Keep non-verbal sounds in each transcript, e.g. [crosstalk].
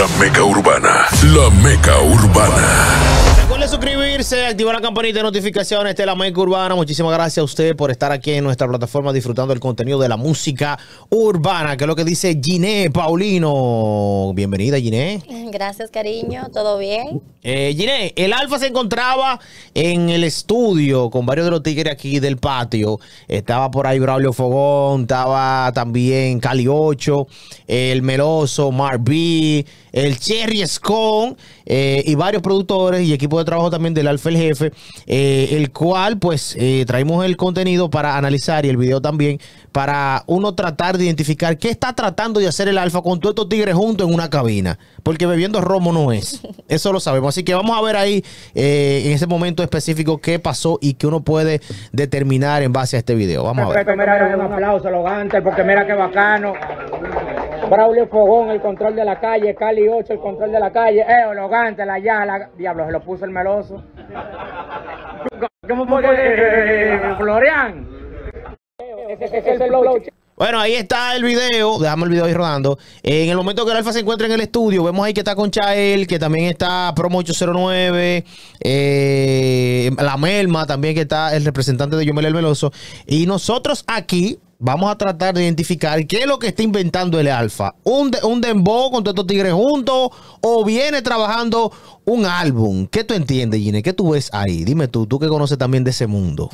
La meca urbana. La meca urbana. Suscribirse, activar la campanita de notificaciones de la Meca Urbana. Muchísimas gracias a usted por estar aquí en nuestra plataforma disfrutando del contenido de la música urbana, que es lo que dice Giné Paulino. Bienvenida, Giné. Gracias, cariño. ¿Todo bien? Eh, Giné, el Alfa se encontraba en el estudio con varios de los tigres aquí del patio. Estaba por ahí Braulio Fogón, estaba también Cali 8, el Meloso, Mark B, el Cherry Scone eh, y varios productores y equipo de trabajo también del Alfa el Jefe, eh, el cual pues eh, traemos el contenido para analizar y el video también para uno tratar de identificar qué está tratando de hacer el Alfa con todos estos tigres juntos en una cabina. Porque bebiendo romo no es. [laughs] Eso lo sabemos. Así que vamos a ver ahí eh, en ese momento específico qué pasó y qué uno puede determinar en base a este video. Vamos a ver. Mira, un aplauso a los porque mira qué bacano. Braulio Fogón, el control de la calle. Cali 8, el control de la calle. Eh, los Gantel allá. La... Diablo, se lo puso el meloso. [laughs] ¿Cómo fue que... eh, Florian? Ese ese es el flow. Bueno, ahí está el video. Dejamos el video ahí rodando. En el momento que el Alfa se encuentra en el estudio, vemos ahí que está con Chael, que también está Promo 809, eh, La Melma, también que está el representante de Yomel el Veloso. Y nosotros aquí vamos a tratar de identificar qué es lo que está inventando el Alfa. ¿Un, un dembow con todos estos tigres juntos o viene trabajando un álbum? ¿Qué tú entiendes, Gine? ¿Qué tú ves ahí? Dime tú, tú que conoces también de ese mundo.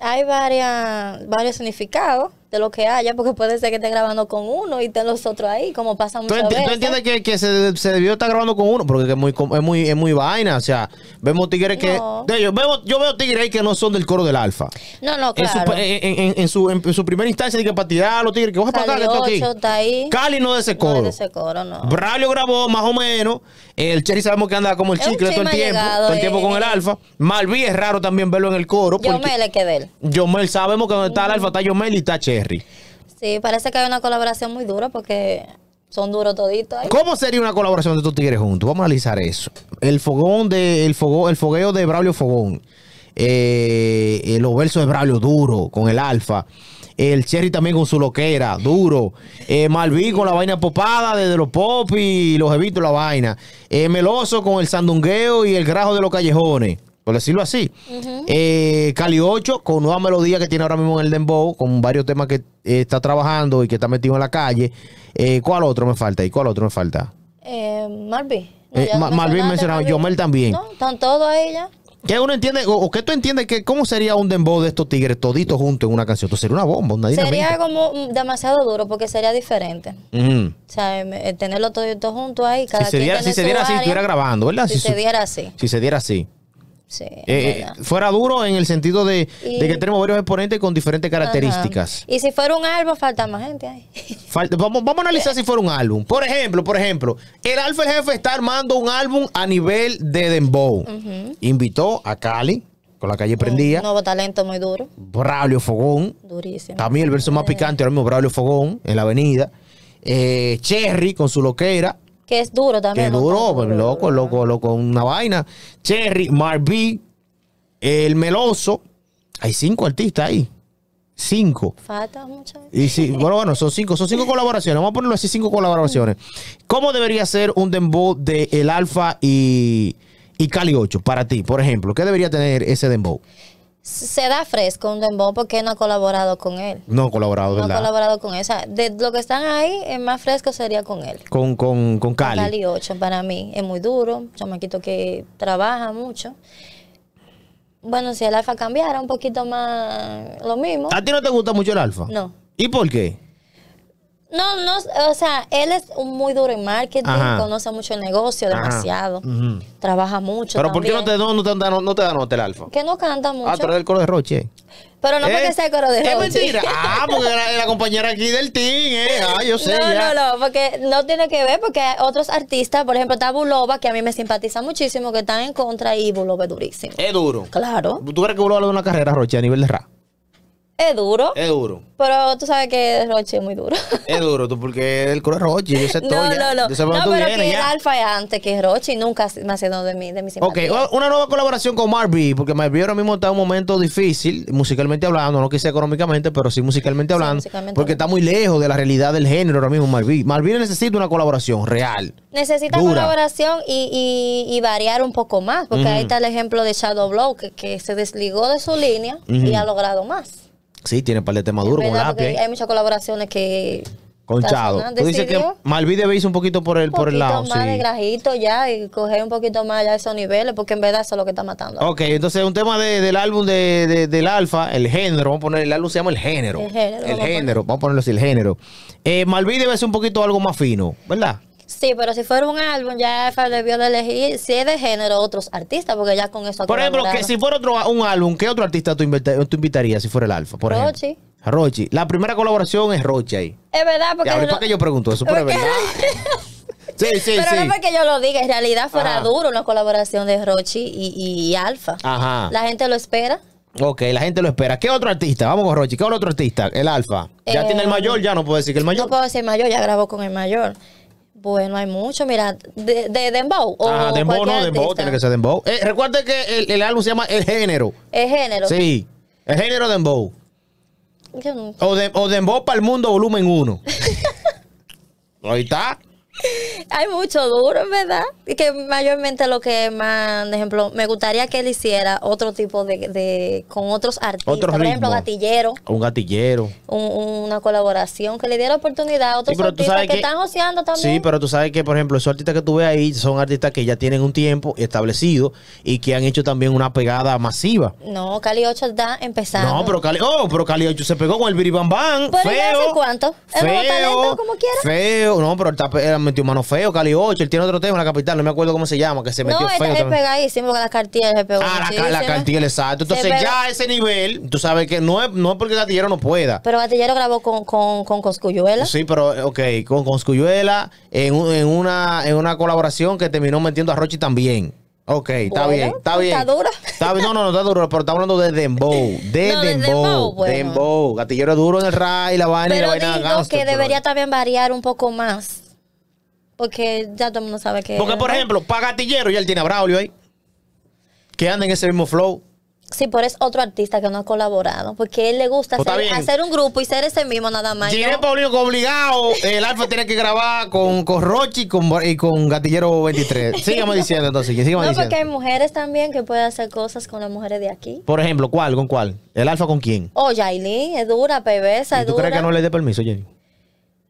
Hay varias, varios significados de lo que haya, porque puede ser que esté grabando con uno y estén los otros ahí, como pasa ¿Tú, muchas enti- tú veces. entiendes que, que se, se debió estar grabando con uno? Porque es muy, es muy, es muy vaina. O sea, vemos tigres que. No. de ellos, vemos- yo veo tigres ahí que no son del coro del alfa. No, no, En, su, claro. en, en- en su, en su primera instancia, de que para tirar a los tigres, que coge para acá, que esto aquí. 8 está ahí. Cali no de ese No coro. es de ese coro, no. Braulio grabó más o menos. El Cherry sabemos que anda como el Es chicle todo el tiempo. todo el tiempo eh. con el alfa. Malví es raro también verlo en el coro. Yo porque me le quedé él. Yomel, sabemos que donde está el alfa está Yomel y está Cherry. Sí, parece que hay una colaboración muy dura porque son duros toditos. ¿Cómo sería una colaboración de estos tigres juntos? Vamos a analizar eso. El fogón de, el fogo- el fogueo de Braulio Fogón. Eh, los versos de Braulio duro con el alfa. El Cherry también con su loquera, duro. Eh, Malví con la vaina popada desde los pop y los evitos la vaina. Eh, Meloso con el sandungueo y el grajo de los callejones. Por decirlo así. Eh, Cali 8 con nueva melodía que tiene ahora mismo en el Dembow, con varios temas que eh, está trabajando y que está metido en la calle. Eh, ¿Cuál otro me falta? ¿Y cuál otro me falta? Eh, Marvin. Eh, Ma- Marvin mencionado, Yomel también. No, están todos ahí ya. ¿Qué uno entiende? O, o qué tú entiendes que cómo sería un dembow de estos tigres toditos juntos en una canción? Esto sería una bomba, una. Sería como mm, demasiado duro porque sería diferente. O sea, tenerlo todo, todo junto ahí, Si cada se quien diera, si se diera así, área. estuviera grabando, ¿verdad? Si se diera así. si se diera así. Sí, Eh, verdad. fuera duro en el sentido de, Y- de que tenemos varios exponentes con diferentes características. Ajá. Y si fuera un álbum, falta más gente ahí. [laughs] Falta- vamos, vamos a analizar si fuera un álbum. Por ejemplo, por ejemplo, el Alfa el Jefe está armando un álbum a nivel de Dembow. Invitó a Cali, con la calle prendía, Un nuevo talento muy duro, Braulio Fogón, durísimo. también el verso más picante, ahora mismo Braulio Fogón, en la avenida. Eh, Cherry con su loquera, Que es duro que también. ¿no? duro, pues, loco, loco, loco, una vaina. Cherry, Mark B, el Meloso. Hay cinco artistas ahí. Cinco. Falta mucho. Y sí, bueno, bueno, son cinco, son cinco colaboraciones. Vamos a ponerlo así, cinco colaboraciones. ¿Cómo debería ser un dembow de El Alfa y, y Cali 8 para ti, por ejemplo? ¿Qué debería tener ese dembow? Se da fresco un dembow porque no ha colaborado con él. No colaborado, No ha ¿verdad? colaborado con él. O sea, de lo que están ahí, el más fresco sería con él. Con, con, con Cali. Cali 8 para mí es muy duro, chamaquito que trabaja mucho. Bueno, si el alfa cambiara un poquito más lo mismo. ¿A ti no te gusta mucho el Alfa? No. ¿Y por qué? No, no, o sea, él es un muy duro en marketing, Ajá. conoce mucho el negocio, demasiado. Trabaja mucho. ¿Pero por qué no te, también. no, no te, da- no te da nota el Alfa? Que no canta mucho. Ah, eres del coro de Roche. pero no ¿Eh? porque sea coro de Es Rochi. mentira. [laughs] Ah, porque era la compañera aquí del team, ¿eh? Ah, yo sé. No, ya. no, no, porque no tiene que ver, porque hay otros artistas, por ejemplo, está Bulova, que a mí me simpatiza muchísimo, que están en contra y Bulova es durísimo. Es duro. Claro. ¿Tú crees que vuelvo a hablar de una carrera, Roche, a nivel de rap? Es duro, Es duro. pero tú sabes que Rochi es muy duro. Es duro, tú, porque el coro es Rochi, yo sé [laughs] todo No, ya. no, no. Yo sé por No, pero vienes que el. Alfa es antes que Rochi nunca me ha sido de mí, de mi Ok, simpatía. una nueva colaboración con Marby, porque Marby ahora mismo está en un momento difícil, musicalmente hablando, no quise económicamente, pero sí musicalmente hablando, musicalmente porque hablando. está muy lejos de la realidad del género ahora mismo Marby. Marby necesita una colaboración real. Necesita Dura. colaboración y, y- y variar un poco más, porque ahí está el ejemplo de Shadow Blow, que, que se desligó de su línea y ha logrado más. Sí, tiene un par de temas duros con lápiz. Porque hay muchas colaboraciones que... Con Chado. Tú dices que un poquito por el, un por el poquito lado. más de grajito ya y coger un poquito más ya esos niveles, porque en verdad eso es lo que está matando. Ok, entonces un tema de- del álbum de, de- del Alfa, el género, vamos a poner, el álbum se llama El Género. El género, El vamos a género, vamos a ponerlo así, el género. Eh, Malví debe ser un poquito algo más fino, ¿verdad? Sí, pero si fuera un álbum, ya Alfa debió de elegir, si es de género, otros artistas, porque ya con eso Por ejemplo, que si fuera otro un álbum, ¿qué otro artista tú, invita- tú invitarías si fuera el Alfa? Por? Rochi. Rochi. La primera colaboración es Rochi ahí. Es verdad, porque... Ya, ¿para no- qué yo pregunto eso? Pero es verdad. [laughs] Sí, sí, Pero sí. no es porque yo lo diga, en realidad fuera Ajá. duro una colaboración de Rochi y, y Alfa. Ajá. La gente lo espera. Ok, la gente lo espera. ¿Qué otro artista? Vamos con Rochi. ¿Qué otro artista? El Alfa. Ya Eh, tiene el mayor, ya no puedo decir que el mayor. No puedo decir mayor, ya grabó con el mayor. Bueno, hay mucho, mira, de, de Dembow. o Ajá, Dembow no, Dembow, tiene que ser Dembow. Eh, recuerde que el, el álbum se llama El Género. Es género. Sí, El Género Dembow. Yo O, de, o Dembow para el mundo volumen 1. [laughs] Ahí está. [laughs] Hay mucho duro, en verdad. Y que mayormente lo que más, de ejemplo, me gustaría que él hiciera otro tipo de, de con otros artistas. Otro Por ejemplo. Gatillero. Un gatillero. un- una colaboración que le diera oportunidad a otros Sí, artistas que, que- están oceando también. Sí, pero tú sabes que, por ejemplo, esos artistas que tú ves ahí son artistas que ya tienen un tiempo establecido y que han hecho también una pegada masiva. No, Cali 8 está empezando. No, pero Cali, oh, pero Cali 8 se pegó con el Biribambán. Pero feo. ¿y hace cuánto? ¿Es nuevo Feo. como quiera? Feo. No, pero está, metió mano feo, Cali 8. Él tiene otro tema en la capital, no me acuerdo cómo se llama, que se metió no, feo. es, es pegadísimo porque la cartilla se pegó. Ah, la, la cartilla, exacto. Entonces, ya a ese nivel, tú sabes que no es, no es porque Gatillero no pueda. Pero Gatillero grabó con, con, con Coscuyuela. Sí, pero, ok, con Conscuyuela en, en, una, en una colaboración que terminó metiendo a Rochi también. Ok, está Bueno, bien, está bien. está bien, no, no, no está duro, pero está hablando de Dembow. [laughs] De No, de Dembow. Dembow, bueno. Dembow. Gatillero duro en el Ray, la vaina y la Pero vaina digo gangster, que pero- debería también variar un poco más. Porque ya todo el mundo sabe que. Porque, por ejemplo, para Gatillero ya él tiene a Braulio ahí. Que anda en ese mismo flow. Sí, pero es otro artista que no ha colaborado. Porque a él le gusta Pues hacer, un grupo y ser ese mismo nada más. y Gine no- Paulino obligado, el Alfa tiene que grabar con, con Rochi y con, y con Gatillero 23. [laughs] Sígame diciendo entonces, sígame No, diciendo. porque hay mujeres también que pueden hacer cosas con las mujeres de aquí. Por ejemplo, ¿cuál? ¿Con cuál? ¿El Alfa con quién? Oh, Yailin, es dura, pebesa, ¿Y es tú dura. crees que no le dé permiso, Jenny?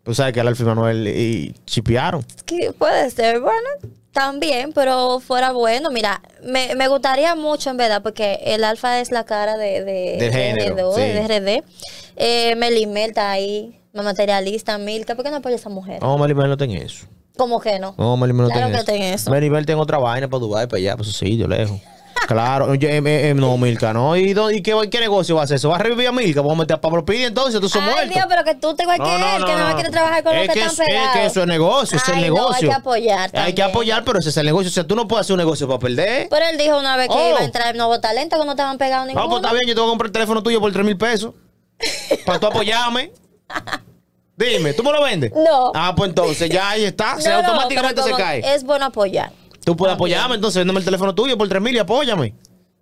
Tú sabes que al Alfa y Manuel y chipearon. Que puede ser, bueno, también, pero fuera bueno. Mira, me, me gustaría mucho, en verdad, porque el alfa es la cara de, de, Del género, RD, sí. de RD. Eh, Melimel está ahí, la materialista, Milka. ¿Por qué no apoya a esa mujer? No, Melimel no tiene eso. ¿Cómo que no? No, Melimel no Claro tiene que eso. tiene eso. Melimel tiene otra vaina para Dubái, para allá, para su sitio, lejos. Claro, eh, eh, no, Milka, no. ¿Y, dó- y qué, qué negocio va a hacer eso? ¿Va a revivir a Milka? ¿Vamos a meter a Pablo Pidi entonces? ¿Tú sos Ay, muerto? Dios, pero que tú te igual que él, que nada más quiere trabajar con es los que, que están es, pegados. Es que eso es negocio, es el Ay, no, negocio. hay que apoyar Hay que también. apoyar, pero ese es el negocio. O sea, tú no puedes hacer un negocio para perder. Pero él dijo una vez que Oh. iba a entrar nuevo talento que no estaban pegados No, ninguno. pues está bien, yo te voy a comprar el teléfono tuyo por 3 mil pesos. para tú apoyarme. [laughs] Dime, ¿tú me lo vendes? No. Ah, pues entonces ya ahí está. [laughs] se No, no, automáticamente pero se como cae. Es bueno apoyar. Tú puedes También. apoyarme, entonces véndeme el teléfono tuyo por 3 mil y apóyame.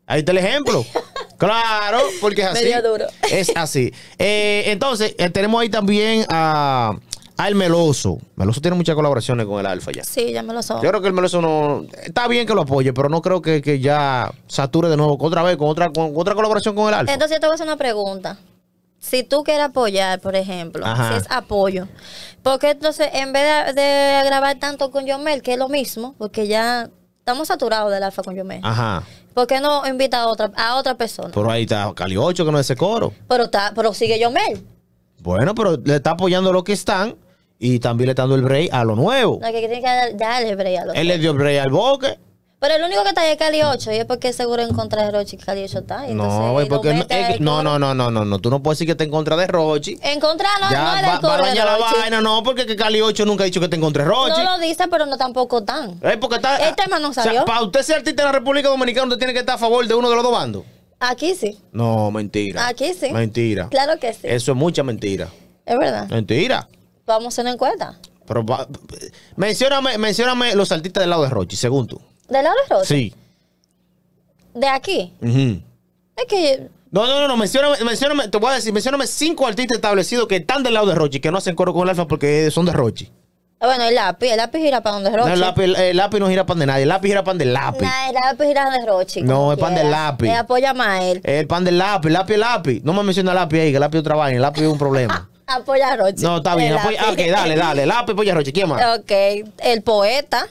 Ahí está el ejemplo. [laughs] claro, porque es así. Medio duro. Es así. Eh, entonces, eh, tenemos ahí también a, a El Meloso. Meloso tiene muchas colaboraciones con el Alfa ya. Sí, ya me lo son. Yo creo que el Meloso no. Está bien que lo apoye, pero no creo que, que ya sature de nuevo otra vez con otra, con otra colaboración con el Alfa. Entonces yo te voy a hacer una pregunta. Si tú quieres apoyar, por ejemplo, Ajá. si es apoyo, ¿por qué entonces en vez de, de grabar tanto con Yomel, que es lo mismo, porque ya estamos saturados del alfa con Yomel, Ajá. ¿por qué no invita a otra, a otra persona? Pero ahí está Cali 8 que no es ese coro. Pero, está, pero sigue Yomel. Bueno, pero le está apoyando lo que están y también le está dando el break a lo nuevo. No, que tiene que dar- darle break a los Él le dio el break al boque. Pero el único que está ahí es Cali 8 y es porque seguro en contra de Rochi que Cali 8 está. No, güey, porque no, es no, no, no, no, no, no. Tú no puedes decir que está en contra de Rochi. En contra no, ya no es va, va a dañar la vaina, no, porque que Cali 8 nunca ha dicho que está en contra de Rochi. No lo dice, pero no tampoco tan. Eh, porque está, El tema no salió. para usted ser artista en la República Dominicana, usted tiene que estar a favor de uno de los dos bandos. Aquí sí. No, mentira. Aquí sí. Mentira. Claro que sí. Eso es mucha mentira. Es verdad. Mentira. Vamos a hacer una encuesta. Pero va- mencióname, mencióname los artistas del lado de Rochi, según tú. ¿De lado de Rochi? Sí. De aquí. Ujú. Es que No, no, no, no, mencióname, mencióname, te voy a decir, mencióname cinco artistas establecidos que están del lado de Rochi, que no hacen coro con el alfa porque son de Rochi. Bueno, el lápiz, el lápiz gira para donde No, Rochi. el, lápiz, el- el lápiz no gira pan de nadie, el lápiz gira pan del lápiz. Nah, el lápiz gira de Rochi. No, como es pan quiera. del lápiz. Eh, apoya más a él. El pan del lápiz, lápiz, es lápiz. No me menciona lápiz ahí, que el lápiz es otra vaina, el lápiz es un problema. [laughs] Apoya a Rochi. No, está bien, El apoya, ok, dale, dale, lápiz, apoya a Rochi, ¿quién más? Ok, el poeta.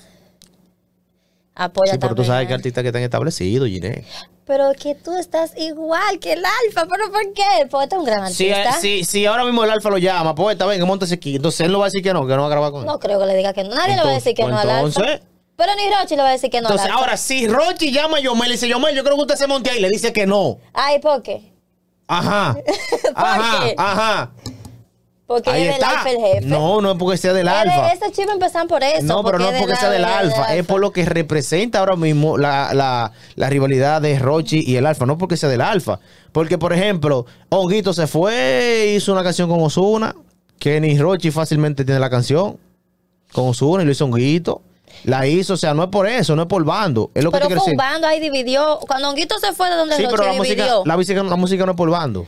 Apoya Sí, pero tú sabes que artistas que están establecidos, Giné. Pero que tú estás igual que el alfa. ¿Pero por qué? El poeta es un gran Si, artista. si, si ahora mismo el alfa lo llama, poeta, venga, montese aquí. Entonces él no va a decir que no, que no va a grabar con él. No creo que le diga que no. Nadie le va a decir que Entonces- no al alfa. entonces- Pero ni Rochi le va a decir que no Entonces, al alfa. ahora, si Rochi llama a Yomel y dice, Yomel, yo creo que usted se monte ahí, le dice que no. Ay, ¿por qué? Ajá. [laughs] ¿Por ajá, qué? ajá. Porque Ahí es del está. alfa el jefe. No, no es porque sea del de- alfa. Ese chivo empezaron por eso. No, pero no es porque sea del alfa, es por lo que representa ahora mismo la, la, la rivalidad de Rochi y el alfa, no porque sea del alfa. Porque, por ejemplo, Honguito se fue, hizo una canción con Osuna, que ni Rochi fácilmente tiene la canción con Osuna y lo hizo Honguito. La hizo, o sea, no es por eso, no es por bando. Es lo que Pero quiero fue un bando ahí dividió. Cuando Honguito se fue de donde Sí, Rochi pero la música, dividió. la, música, la música no es por bando.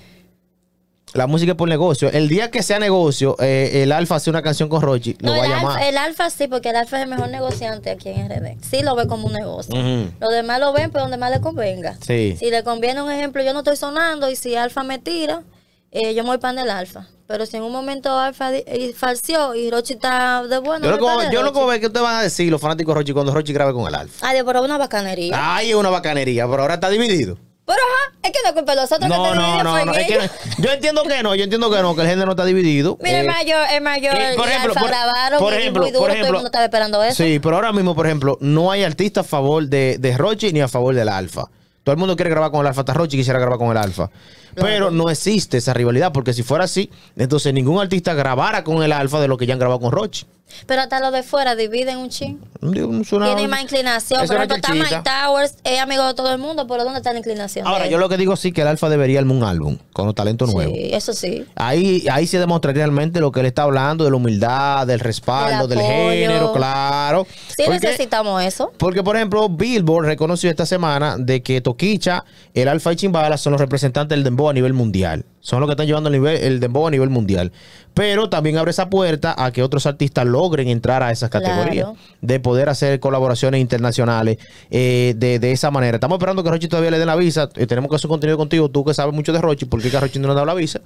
La música es por negocio. El día que sea negocio, eh, el Alfa hace una canción con Rochi, lo No, va a el, llamar. alfa, el alfa sí, porque el alfa es el mejor negociante aquí en RD. Sí lo ve como un negocio. Los demás lo ven, pero donde más le convenga. Sí. Si le conviene un ejemplo, yo no estoy sonando y si alfa me tira, eh, yo me voy pan del alfa. Pero si en un momento alfa falseó y Rochi está de bueno, Yo lo de yo lo a ver que ustedes van a decir los fanáticos de Rochi cuando Rochi grabe con el Alfa. Ay, pero una bacanería. Ay, es una bacanería, pero ahora está dividido. Pero ajá, es que no es culpa de nosotros No, que te no, no, no. en es que ellos. no- yo entiendo que no, yo entiendo que no, que el género no está dividido. Mira, el Eh, mayor, el mayor eh, por ejemplo, Alfa por- grabaron por ejemplo, muy duro, por todo el ejemplo, mundo estaba esperando eso. Sí, pero ahora mismo, por ejemplo, no hay artista a favor de, de Rochi ni a favor del Alfa. Todo el mundo quiere grabar con el Alfa, hasta Rochi quisiera grabar con el Alfa. Pero no existe esa rivalidad, porque si fuera así, entonces ningún artista grabara con el Alfa de lo que ya han grabado con Rochi. Pero hasta los de fuera dividen un ching. Digo, es una- Tiene más inclinación. Por ejemplo, está Mike. Towers, es amigo de todo el mundo, pero ¿dónde está la inclinación? Ahora, yo lo que digo sí que el Alfa debería armar un álbum con los talentos nuevos. Sí, eso sí. Ahí, ahí se demostraría realmente lo que él está hablando, de la humildad, del respaldo, Del género, claro. Sí Porque- necesitamos eso. Porque, por ejemplo, Billboard reconoció esta semana de que Toquicha, el Alfa y Chimbala son los representantes del Dembow a nivel mundial. Son los que están llevando el, nivel, el Dembow a nivel mundial. Pero también abre esa puerta a que otros artistas logren entrar a esas Claro. categorías. De poder hacer colaboraciones internacionales eh, de, de esa manera. Estamos esperando que Rochi todavía le den la visa. Eh, tenemos que hacer contenido contigo. Tú que sabes mucho de Rochi, ¿por qué que Rochi no le ha dado la visa?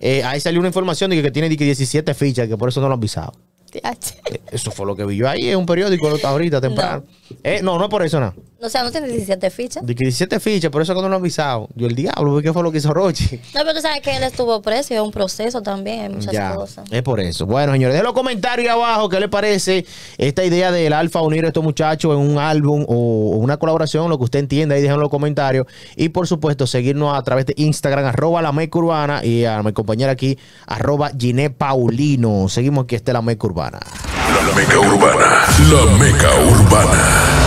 Eh, ahí salió una información de que, que tiene de que 17 fichas, que por eso no lo han visado. Eso fue lo que vi yo ahí en un periódico ahorita [laughs] temprano. Eh, no, no es por eso, no. O sea, no tiene 17 fichas. De que 17 fichas, por eso que no lo han avisado. Yo, el diablo, ¿qué fue lo que hizo Rochi? No, pero tú sabes que él estuvo preso y es un proceso también, hay muchas Ya, cosas. es por eso. Bueno, señores, dejen los comentarios abajo qué les parece esta idea del Alfa unir a estos muchachos en un álbum o una colaboración, lo que usted entienda, ahí dejen los comentarios. Y por supuesto, seguirnos a través de Instagram, arroba la meca urbana y a mi compañera aquí, arroba Giné Paulino. Seguimos aquí, esta es la meca urbana. La meca urbana. La meca urbana.